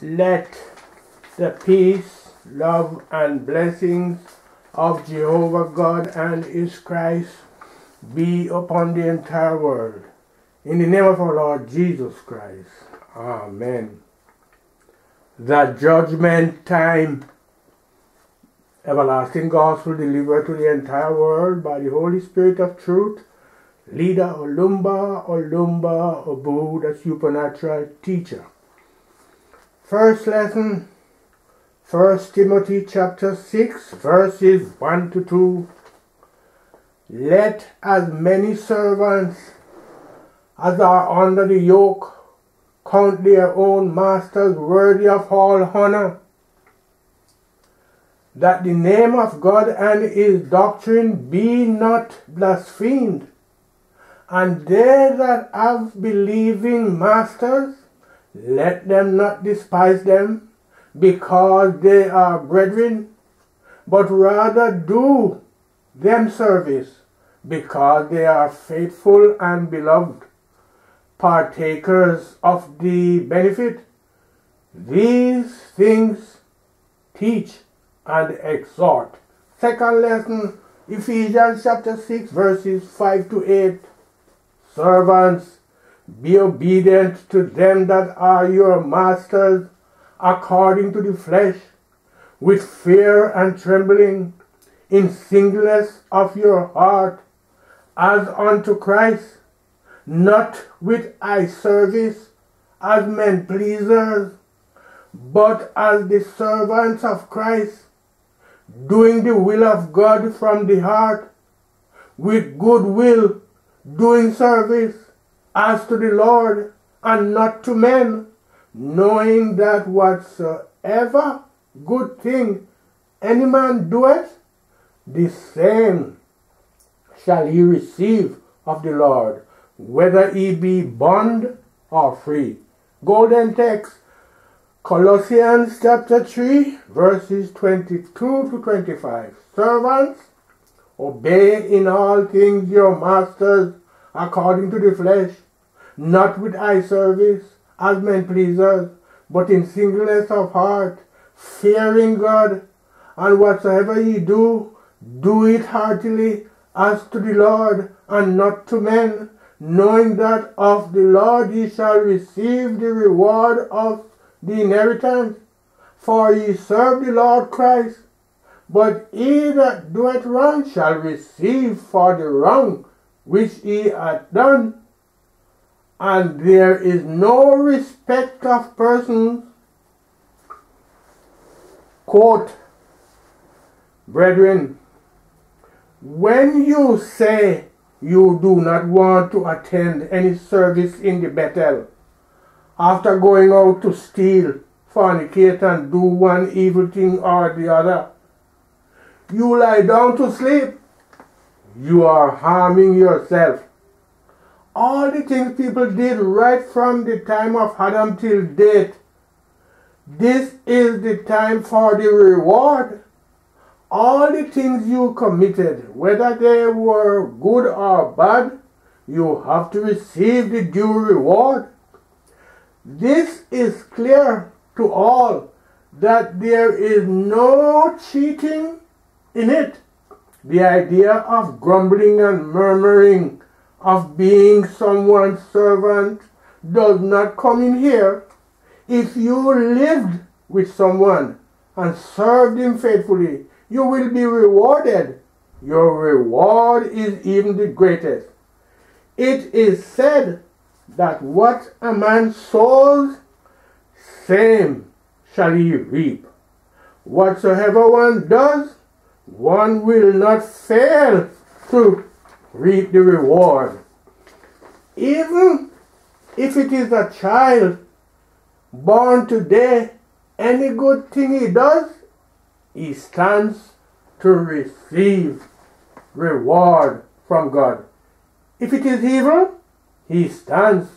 Let the peace, love, and blessings of Jehovah God and His Christ be upon the entire world. In the name of our Lord Jesus Christ. Amen. The judgment time. Everlasting gospel delivered to the entire world by the Holy Spirit of truth. Leader Olumba Olumba Obu, the supernatural teacher. First lesson, 1 Timothy chapter 6, verses 1 to 2. Let as many servants as are under the yoke count their own masters worthy of all honor, that the name of God and his doctrine be not blasphemed. And they that have believing masters, let them not despise them, because they are brethren, but rather do them service, because they are faithful and beloved, partakers of the benefit. These things teach and exhort. Second lesson, Ephesians chapter 6, verses 5 to 8. Servants, be obedient to them that are your masters according to the flesh, with fear and trembling, in singleness of your heart, as unto Christ, not with eye service as men pleasers, but as the servants of Christ, doing the will of God from the heart, with good will, doing service as to the Lord and not to men, knowing that whatsoever good thing any man doeth, the same shall he receive of the Lord, whether he be bond or free. Golden text, Colossians chapter 3, verses 22 to 25. Servants, obey in all things your masters according to the flesh, not with eye service as men pleasers, but in singleness of heart, fearing God, and whatsoever ye do, do it heartily as to the Lord and not to men, knowing that of the Lord ye shall receive the reward of the inheritance. For ye serve the Lord Christ. But he that doeth wrong shall receive for the wrong which he hath done. And there is no respect of persons. Quote, Brethren, when you say you do not want to attend any service in the Bethel, after going out to steal, fornicate, and do one evil thing or the other, you lie down to sleep, you are harming yourself. All the things people did right from the time of Adam till date, this is the time for the reward. All the things you committed, whether they were good or bad, you have to receive the due reward. This is clear to all that there is no cheating in it. The idea of grumbling and murmuring, of being someone's servant, does not come in here. If you lived with someone and served him faithfully, you will be rewarded. Your reward is even the greatest. It is said that what a man sows, same shall he reap. Whatsoever one does, one will not fail to reap the reward. Even if it is a child born today, any good thing he does, he stands to receive reward from God. If it is evil, he stands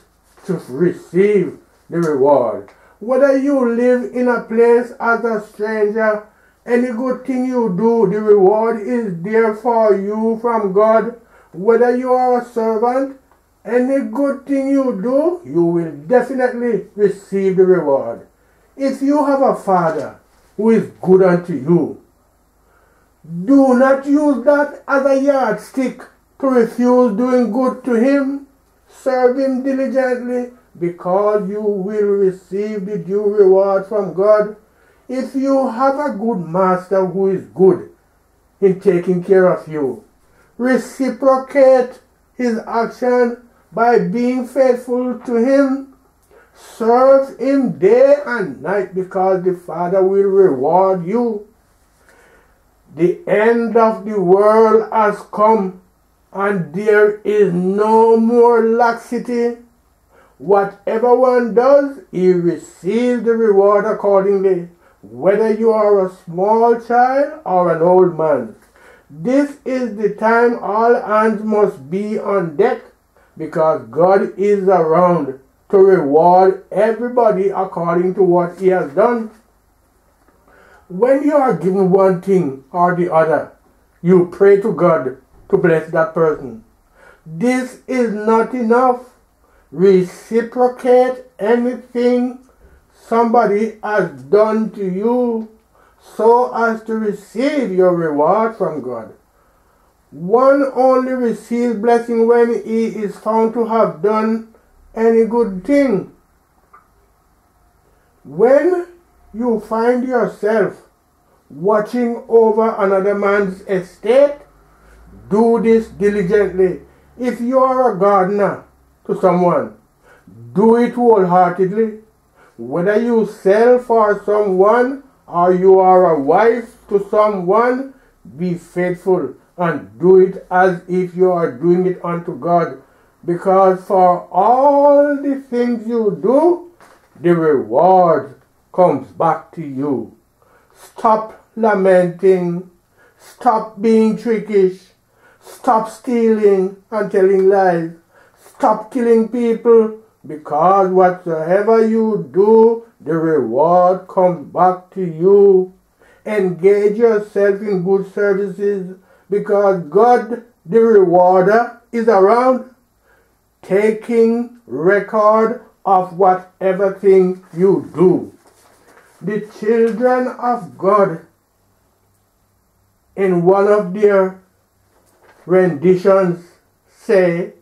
to receive the reward. Whether you live in a place as a stranger, any good thing you do, the reward is there for you from God. Whether you are a servant, any good thing you do, you will definitely receive the reward. If you have a father who is good unto you, do not use that as a yardstick to refuse doing good to him. Serve him diligently because you will receive the due reward from God. If you have a good master who is good in taking care of you, reciprocate his action by being faithful to him. Serve him day and night because the Father will reward you. The end of the world has come and there is no more laxity. Whatever one does, he receives the reward accordingly, whether you are a small child or an old man. This is the time all hands must be on deck because God is around to reward everybody according to what he has done. When you are given one thing or the other, you pray to God to bless that person. This is not enough. Reciprocate anything somebody has done to you so as to receive your reward from God. One only receives blessing when he is found to have done any good thing. When you find yourself watching over another man's estate, do this diligently. If you are a gardener to someone, do it wholeheartedly. Whether you sell for someone or you are a wife to someone, be faithful and do it as if you are doing it unto God. Because for all the things you do, the reward comes back to you. Stop lamenting. Stop being trickish. Stop stealing and telling lies. Stop killing people because whatsoever you do, the reward comes back to you. Engage yourself in good services because God, the rewarder, is around taking record of whatever thing you do. The children of God, in one of their renditions, say,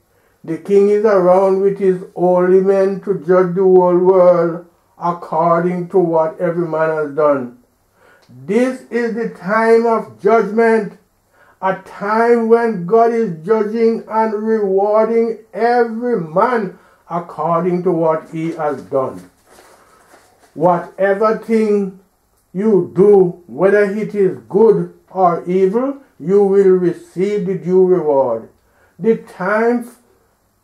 The king is around with his holy men to judge the whole world according to what every man has done. This is the time of judgment a time when God is judging and rewarding every man according to what he has done. Whatever thing you do, whether it is good or evil, you will receive the due reward. The time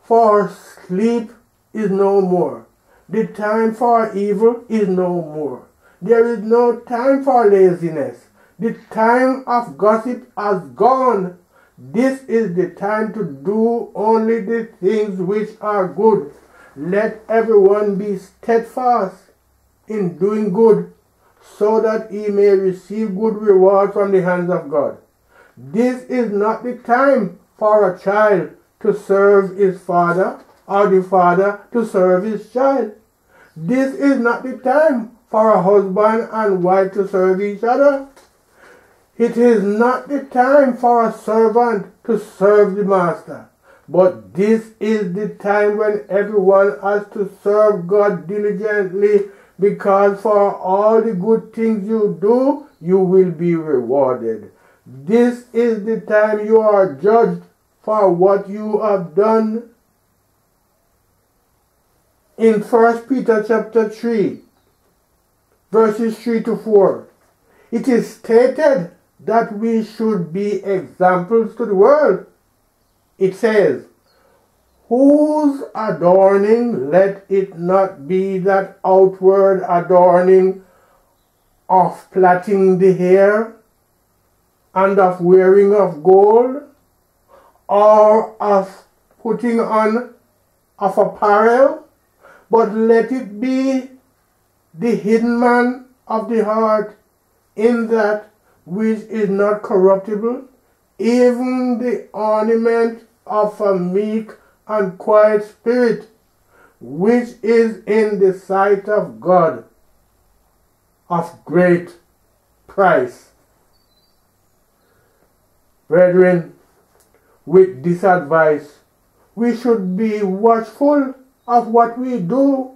for sleep is no more. The time for evil is no more. There is no time for laziness. The time of gossip has gone. This is the time to do only the things which are good. Let everyone be steadfast in doing good, so that he may receive good reward from the hands of God. This is not the time for a child to serve his father, or the father to serve his child. This is not the time for a husband and wife to serve each other. It is not the time for a servant to serve the master, but this is the time when everyone has to serve God diligently because for all the good things you do, you will be rewarded. This is the time you are judged for what you have done. In 1 Peter chapter 3, verses 3 to 4, it is stated that we should be examples to the world. It says, Whose adorning let it not be that outward adorning of plaiting the hair and of wearing of gold or of putting on of apparel, but let it be the hidden man of the heart in that which is not corruptible, even the ornament of a meek and quiet spirit, which is in the sight of God. of great price. Brethren, with this advice, we should be watchful of what we do.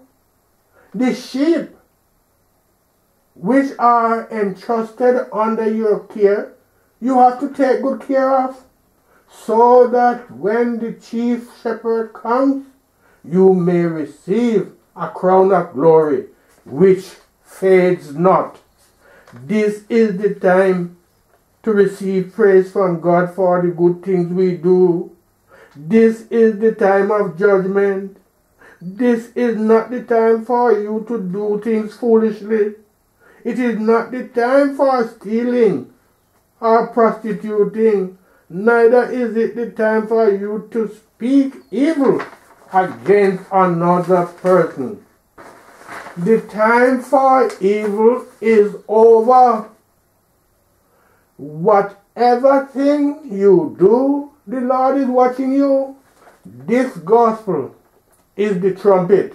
The sheep which are entrusted under your care, you have to take good care of, so that when the chief shepherd comes, you may receive a crown of glory which fades not. This is the time to receive praise from God for the good things we do. This is the time of judgment. This is not the time for you to do things foolishly. It is not the time for stealing or prostituting. Neither is it the time for you to speak evil against another person. The time for evil is over. Whatever thing you do, the Lord is watching you. This gospel is the trumpet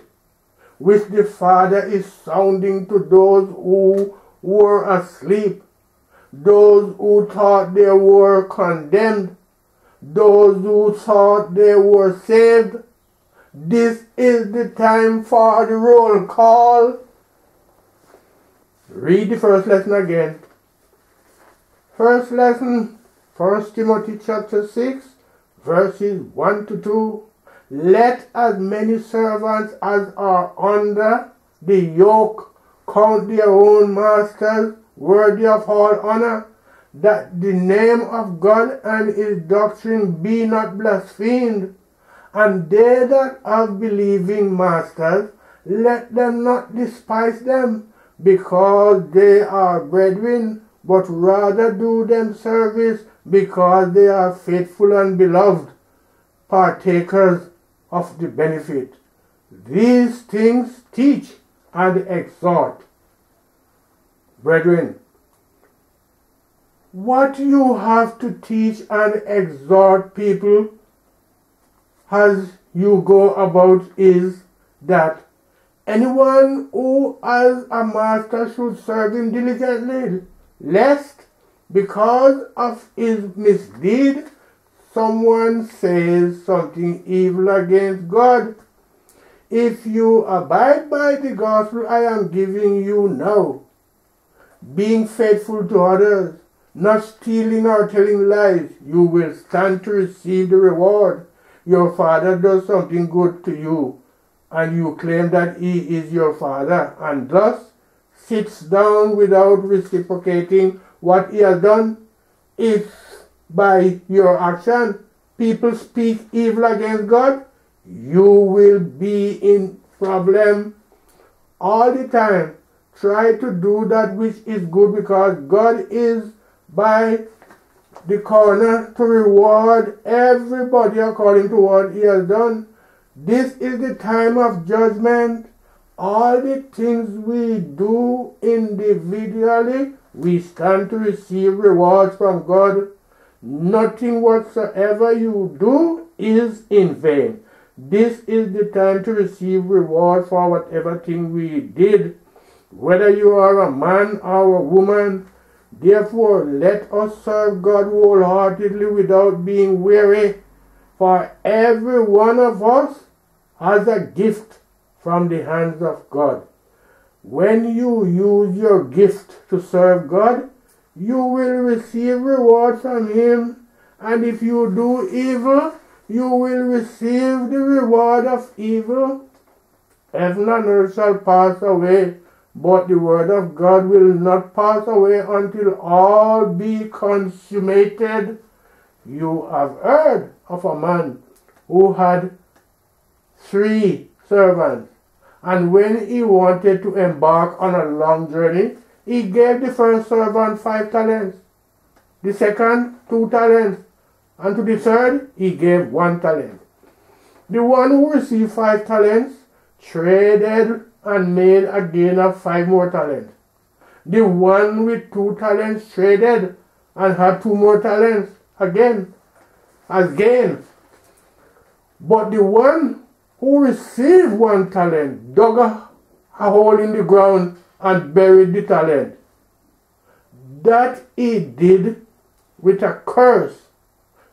which the Father is sounding to those who were asleep, those who thought they were condemned, those who thought they were saved. This is the time for the roll call. Read the first lesson again. First lesson, 1 Timothy chapter 6, verses 1 to 2. Let as many servants as are under the yoke count their own masters worthy of all honor, that the name of God and his doctrine be not blasphemed. And they that are believing masters, let them not despise them, because they are brethren, but rather do them service, because they are faithful and beloved, partakers of the benefit. These things teach and exhort. Brethren, what you have to teach and exhort people as you go about is that anyone who has a master should serve him diligently, lest because of his misdeed someone says something evil against God. If you abide by the gospel I am giving you now, being faithful to others, not stealing or telling lies, you will stand to receive the reward. Your father does something good to you, and you claim that he is your father, and thus sits down without reciprocating what he has done. If by your action people speak evil against God, you will be in problem all the time. Try to do that which is good because God is by the corner to reward everybody according to what he has done. This is the time of judgment. All the things we do individually, we stand to receive rewards from God Nothing whatsoever you do is in vain. This is the time to receive reward for whatever thing we did, whether you are a man or a woman. Therefore, let us serve God wholeheartedly without being weary, for every one of us has a gift from the hands of God. When you use your gift to serve God, you will receive reward from him. And if you do evil, you will receive the reward of evil. Heaven and earth shall pass away, but the word of God will not pass away until all be consummated. You have heard of a man who had three servants, and when he wanted to embark on a long journey, he gave the first servant five talents, the second two talents, and to the third he gave one talent. The one who received five talents traded and made a gain of five more talents. The one with two talents traded and had two more talents again as gain. But the one who received one talent dug a, hole in the ground and buried the talent. That he did with a curse,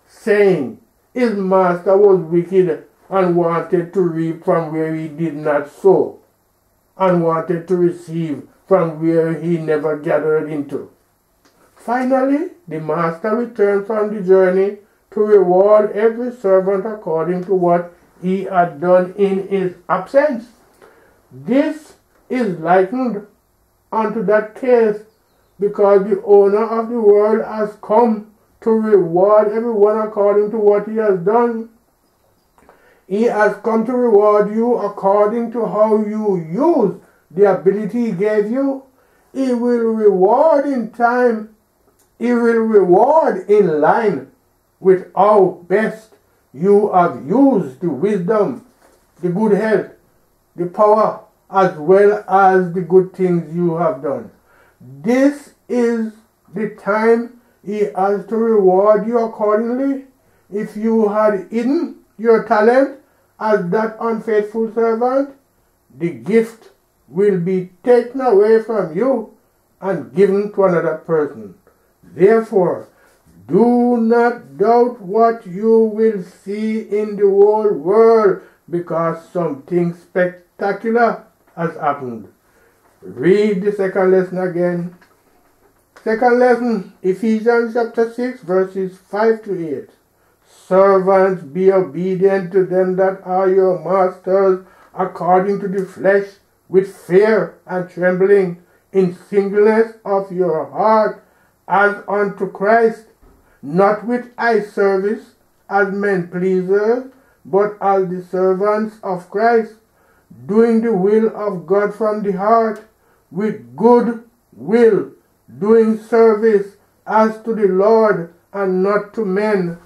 saying, His master was wicked and wanted to reap from where he did not sow, and wanted to receive from where he never gathered into. Finally, the master returned from the journey to reward every servant according to what he had done in his absence. This is likened unto that case because the owner of the world has come to reward everyone according to what he has done. He has come to reward you according to how you use the ability he gave you. He will reward in time he will reward in line with how best you have used the wisdom, the good health, the power, as well as the good things you have done. This is the time he has to reward you accordingly. If you had hidden your talent as that unfaithful servant, the gift will be taken away from you and given to another person. Therefore, do not doubt what you will see in the whole world because something spectacular has happened. Read the second lesson again. Second lesson, Ephesians chapter 6, verses 5 to 8. Servants, be obedient to them that are your masters according to the flesh, with fear and trembling, in singleness of your heart as unto Christ, not with eye service as men pleasers, but as the servants of Christ, doing the will of God from the heart, with good will, doing service as to the Lord and not to men,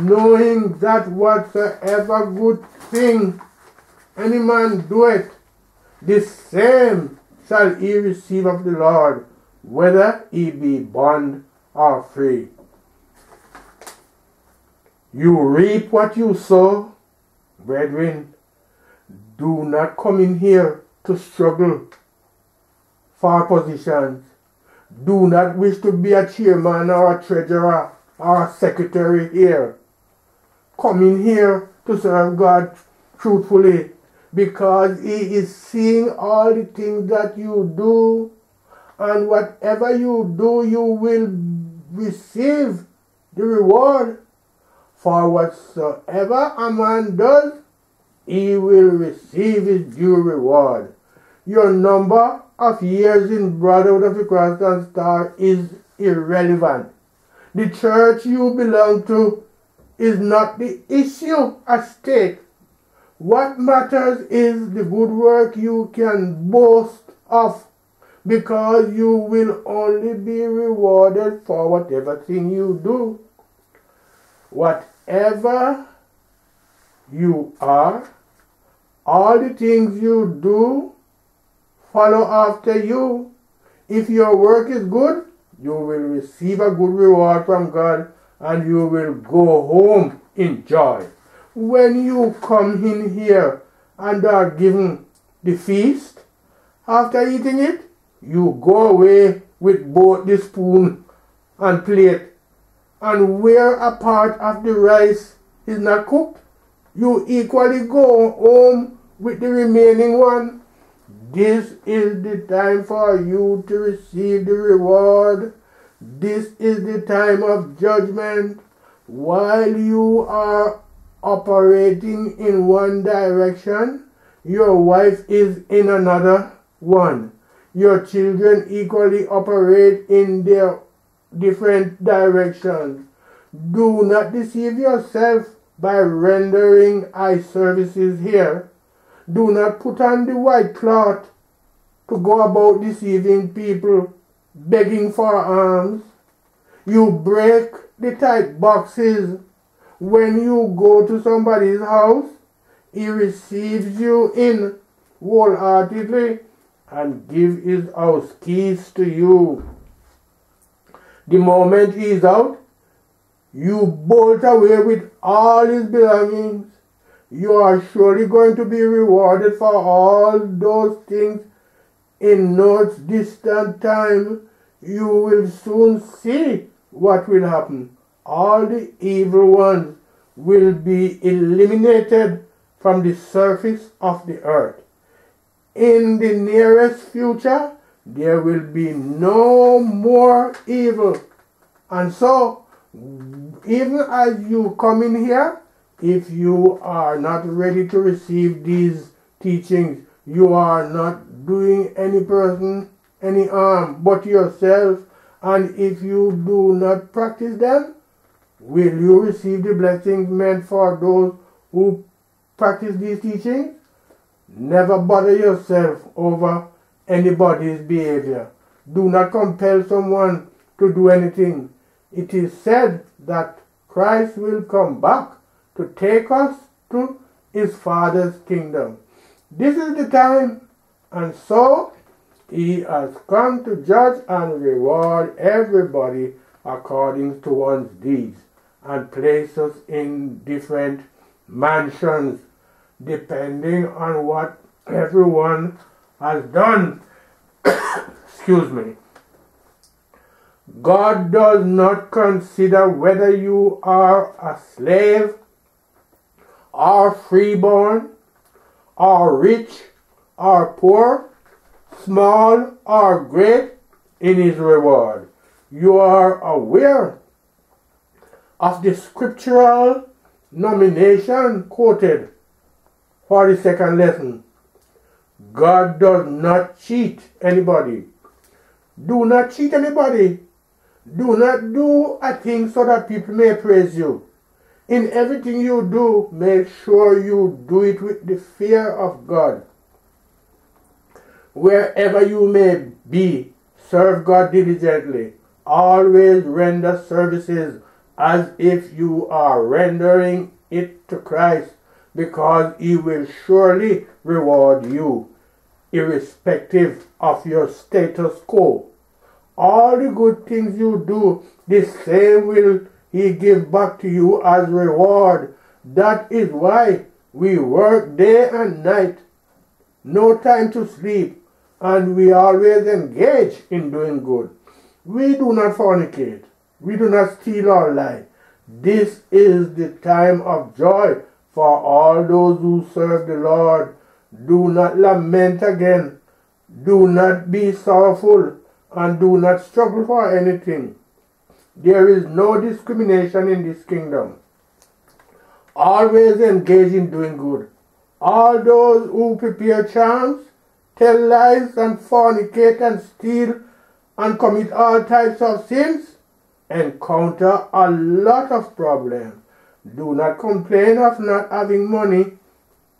knowing that whatsoever good thing any man doeth, the same shall he receive of the Lord whether he be bond or free. You reap what you sow, brethren. Do not come in here to struggle for positions. Do not wish to be a chairman or a treasurer or a secretary here. Come in here to serve God truthfully because He is seeing all the things that you do and whatever you do, you will receive the reward. For whatsoever a man does, he will receive his due reward. Your number of years in Brotherhood of the Cross and Star is irrelevant. The church you belong to is not the issue at stake. What matters is the good work you can boast of because you will only be rewarded for whatever thing you do. Whatever you are, all the things you do follow after you. If your work is good, you will receive a good reward from God and you will go home in joy. When you come in here and are given the feast, after eating it, you go away with both the spoon and plate. And where a part of the rice is not cooked, you equally go home with the remaining one. This is the time for you to receive the reward. This is the time of judgment. While you are operating in one direction, your wife is in another one your children equally operate in their different directions. Do not deceive yourself by rendering eye services here. Do not put on the white cloth to go about deceiving people, begging for alms. You break the tight boxes when you go to somebody's house. He receives you in wholeheartedly and give his house keys to you. The moment he is out, you bolt away with all his belongings. You are surely going to be rewarded for all those things in no distant time you will soon see what will happen. All the evil ones will be eliminated from the surface of the earth. In the nearest future, there will be no more evil. And so, even as you come in here, if you are not ready to receive these teachings, you are not doing any person any harm but yourself. And if you do not practice them, will you receive the blessings meant for those who practice these teachings? Never bother yourself over anybody's behavior. Do not compel someone to do anything. It is said that Christ will come back to take us to his Father's kingdom. This is the time, and so he has come to judge and reward everybody according to one's deeds and place us in different mansions depending on what everyone has done. Excuse me. God does not consider whether you are a slave or freeborn or rich or poor, small or great in his reward. You are aware of the scriptural nomination quoted for the second lesson. God does not cheat anybody. Do not cheat anybody. Do not do a thing so that people may praise you. In everything you do, make sure you do it with the fear of God. Wherever you may be, serve God diligently. Always render services as if you are rendering it to Christ, because He will surely reward you, irrespective of your status quo. All the good things you do, the same will He give back to you as reward. That is why we work day and night, no time to sleep, and we always engage in doing good. We do not fornicate. We do not steal or lie. This is the time of joy for all those who serve the Lord. Do not lament again. Do not be sorrowful and do not struggle for anything. There is no discrimination in this kingdom. Always engage in doing good. All those who prepare charms, tell lies and fornicate and steal and commit all types of sins encounter a lot of problems. Do not complain of not having money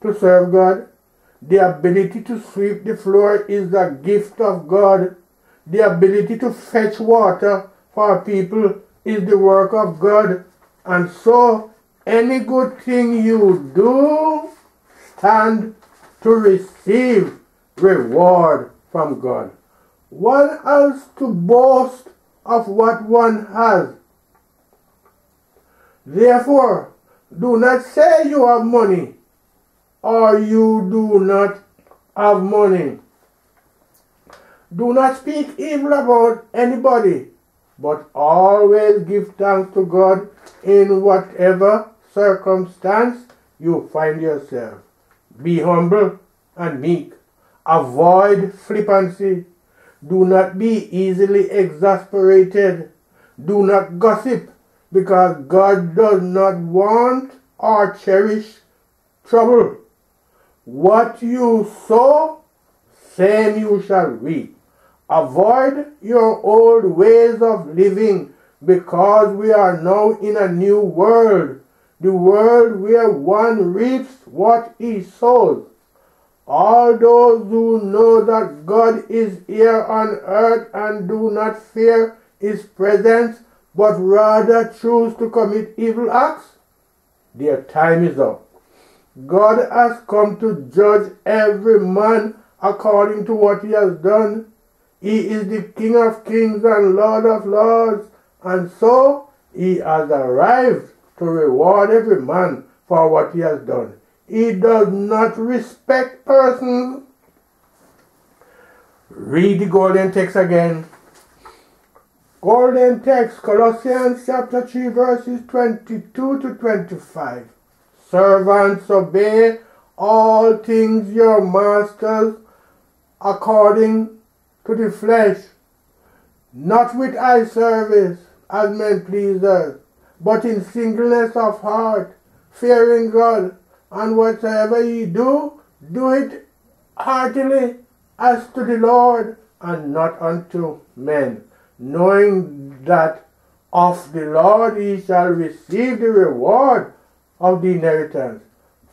to serve God. The ability to sweep the floor is a gift of God. The ability to fetch water for people is the work of God. And so, any good thing you do, stand to receive reward from God. One else to boast of what one has. Therefore, do not say you have money or you do not have money. Do not speak evil about anybody, but always give thanks to God in whatever circumstance you find yourself. Be humble and meek. Avoid flippancy do not be easily exasperated. Do not gossip, because God does not want or cherish trouble. What you sow, same you shall reap. Avoid your old ways of living, because we are now in a new world, the world where one reaps what he sows. All those who know that God is here on earth and do not fear his presence, but rather choose to commit evil acts, their time is up. God has come to judge every man according to what he has done. He is the King of kings and Lord of lords, and so he has arrived to reward every man for what he has done. He does not respect persons. read the golden text again. Golden text, Colossians chapter 3, verses 22 to 25. Servants, obey all things your masters according to the flesh, not with eye service as men pleasers, but in singleness of heart, fearing God, and whatsoever ye do, do it heartily as to the Lord and not unto men, knowing that of the Lord ye shall receive the reward of the inheritance.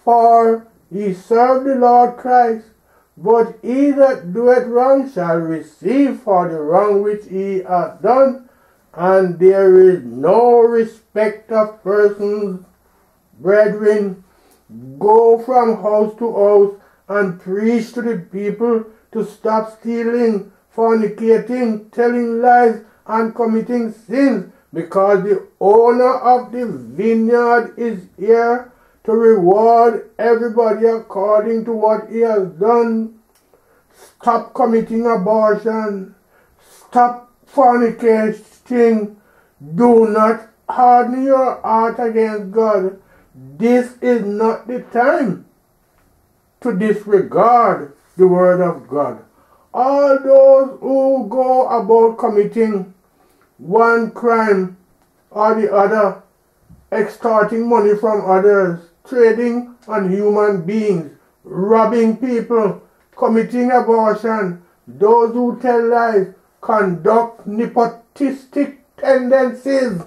For ye serve the Lord Christ, but he that doeth wrong shall receive for the wrong which he hath done, and there is no respect of persons. Brethren, go from house to house and preach to the people to stop stealing, fornicating, telling lies, and committing sins, because the owner of the vineyard is here to reward everybody according to what he has done. Stop committing abortion. Stop fornicating. Do not harden your heart against God. This is not the time to disregard the word of God. All those who go about committing one crime or the other, extorting money from others, trading on human beings, robbing people, committing abortion, those who tell lies, conduct nepotistic tendencies,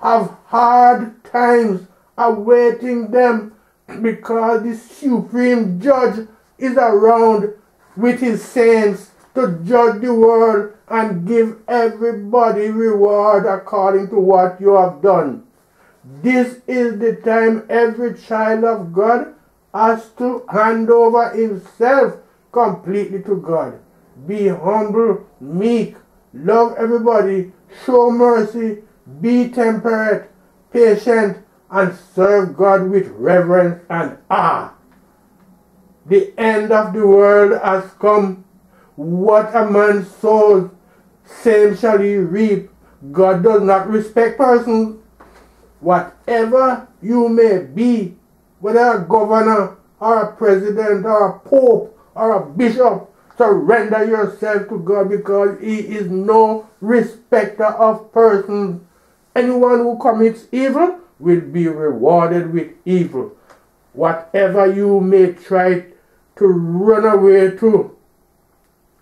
have hard times awaiting them because the supreme judge is around with his saints to judge the world and give everybody reward according to what you have done. This is the time every child of God has to hand over himself completely to God. Be humble, meek, love everybody, show mercy, be temperate, patient, and serve God with reverence and awe. The end of the world has come. What a man sows, same shall he reap. God does not respect persons. Whatever you may be, whether a governor or a president or a pope or a bishop, surrender yourself to God because He is no respecter of persons. Anyone who commits evil will be rewarded with evil. Whatever you may try to run away to,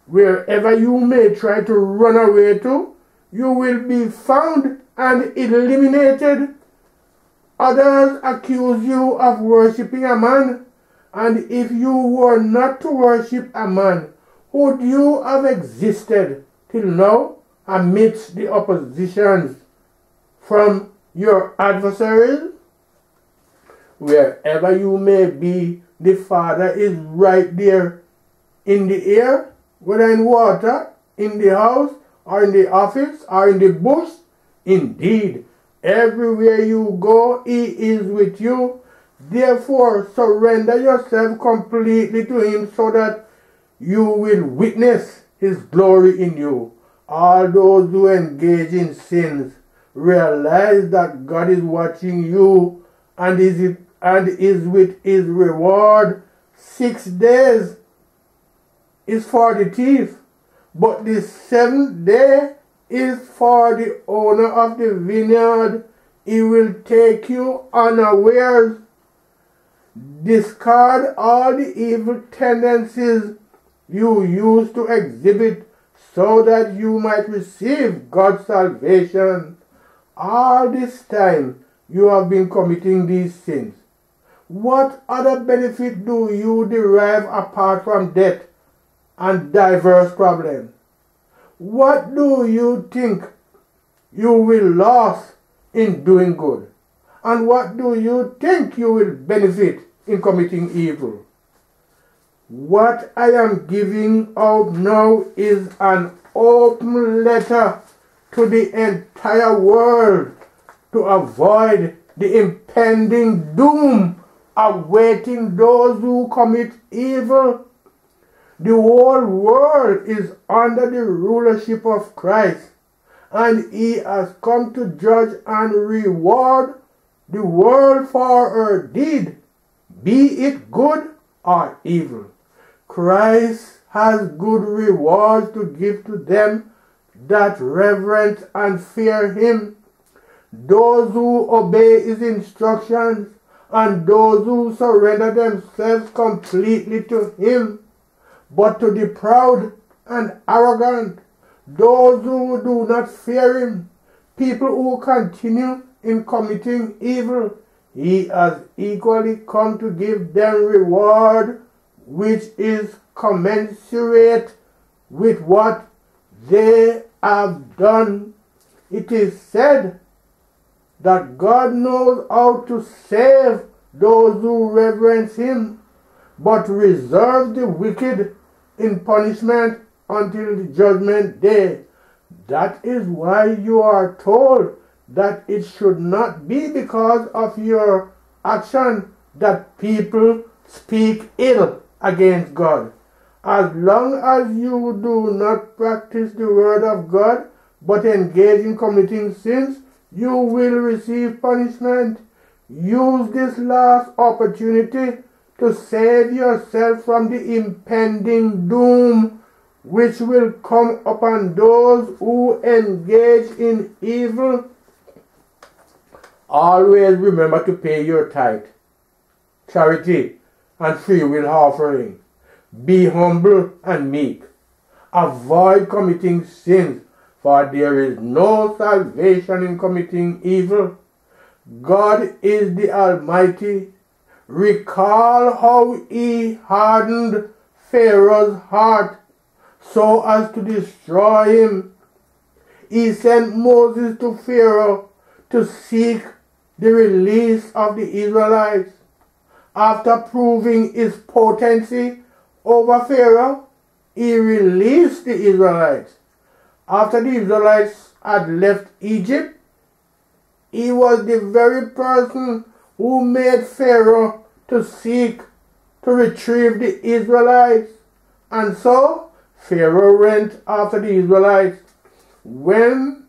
wherever you may try to run away to, you will be found and eliminated. Others accuse you of worshipping a man, and if you were not to worship a man, would you have existed till now amidst the oppositions from your adversaries? Wherever you may be, the Father is right there in the air, whether in water, in the house, or in the office, or in the bush. Indeed, everywhere you go, He is with you. Therefore, surrender yourself completely to Him so that you will witness His glory in you. All those who engage in sins realize that God is watching you and is and is with his reward. Six days is for the thief, but the seventh day is for the owner of the vineyard. He will take you unawares. Discard all the evil tendencies you used to exhibit so that you might receive God's salvation. All this time you have been committing these sins. What other benefit do you derive apart from death and diverse problems? What do you think you will lose in doing good? And what do you think you will benefit in committing evil? What I am giving out now is an open letter to the entire world to avoid the impending doom awaiting those who commit evil. The whole world is under the rulership of Christ, and he has come to judge and reward the world for her deed, be it good or evil. Christ has good rewards to give to them that reverence and fear him. Those who obey his instructions and those who surrender themselves completely to him. But to the proud and arrogant, those who do not fear him, people who continue in committing evil, he has equally come to give them reward which is commensurate with what they have done. It is said that God knows how to save those who reverence him, but reserve the wicked in punishment until the judgment day. That is why you are told that it should not be because of your action that people speak ill against God. As long as you do not practice the word of God, but engage in committing sins, you will receive punishment. Use this last opportunity to save yourself from the impending doom which will come upon those who engage in evil. Always remember to pay your tithe, charity, and free will offering. Be humble and meek. Avoid committing sins, for there is no salvation in committing evil. God is the Almighty. Recall how he hardened Pharaoh's heart so as to destroy him. He sent Moses to Pharaoh to seek the release of the Israelites. After proving his potency over Pharaoh, he released the Israelites. After the Israelites had left Egypt, he was the very person who made Pharaoh to seek to retrieve the Israelites. And so Pharaoh went after the Israelites. When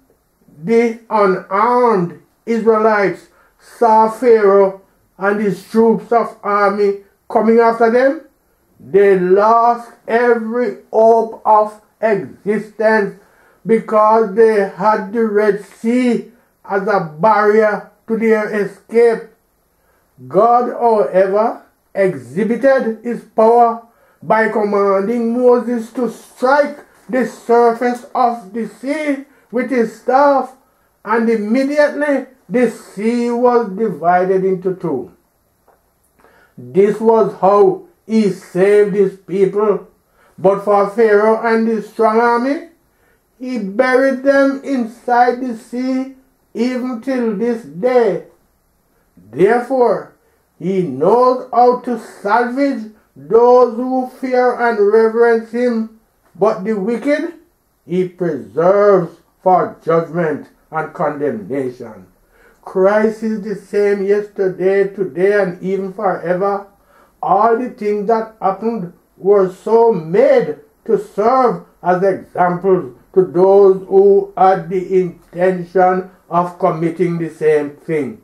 the unarmed Israelites saw Pharaoh and his troops of army coming after them, they lost every hope of existence because they had the Red Sea as a barrier to their escape. God, however, exhibited his power by commanding Moses to strike the surface of the sea with his staff, and immediately the sea was divided into two. This was how he saved his people. But for Pharaoh and his strong army, he buried them inside the sea even till this day. Therefore, he knows how to salvage those who fear and reverence him, but the wicked he preserves for judgment and condemnation. Christ is the same yesterday, today, and even forever. All the things that happened were so made to serve as examples to those who had the intention of committing the same thing.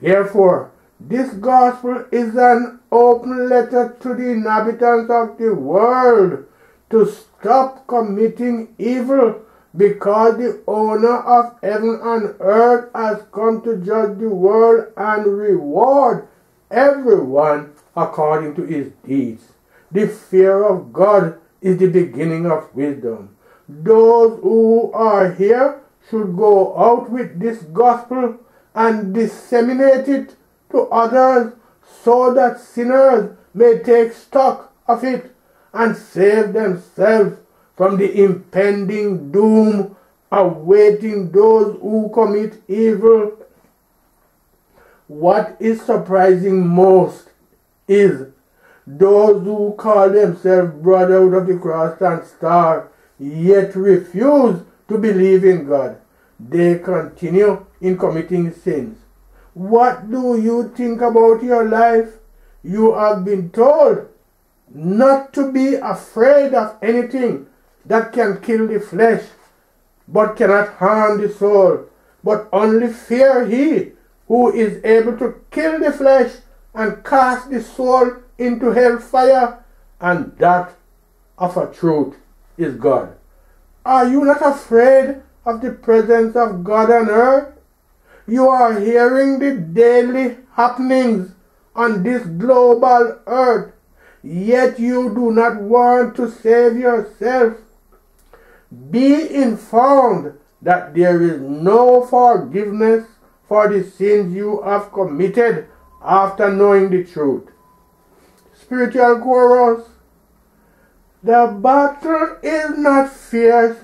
Therefore, this gospel is an open letter to the inhabitants of the world to stop committing evil because the owner of heaven and earth has come to judge the world and reward everyone according to his deeds. The fear of God is the beginning of wisdom. Those who are here should go out with this gospel and disseminate it to others so that sinners may take stock of it and save themselves from the impending doom awaiting those who commit evil. What is surprising most is those who call themselves brothers of the cross and star yet refuse to believe in God. They continue in committing sins. What do you think about your life? You have been told not to be afraid of anything that can kill the flesh, but cannot harm the soul, but only fear he who is able to kill the flesh and cast the soul into hell fire, and that of a truth is God. Are you not afraid of the presence of God on earth? You are hearing the daily happenings on this global earth, yet you do not want to save yourself. Be informed that there is no forgiveness for the sins you have committed after knowing the truth. Spiritual chorus. The battle is not fierce.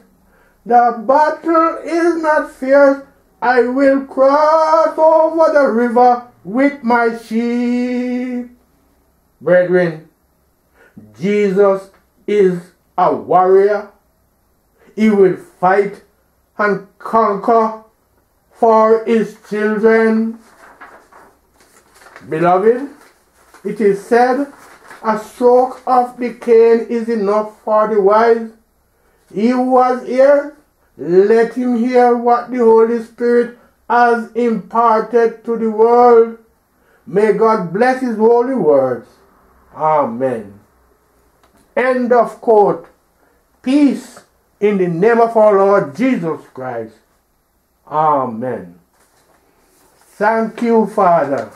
The battle is not fierce. I will cross over the river with my sheep. Brethren, Jesus is a warrior. He will fight and conquer for his children. Beloved, it is said, a stroke of the cane is enough for the wise. He was ears, let him hear what the Holy Spirit has imparted to the world. May God bless his holy words. Amen. End of quote. Peace in the name of our Lord Jesus Christ. Amen. Thank you, Father.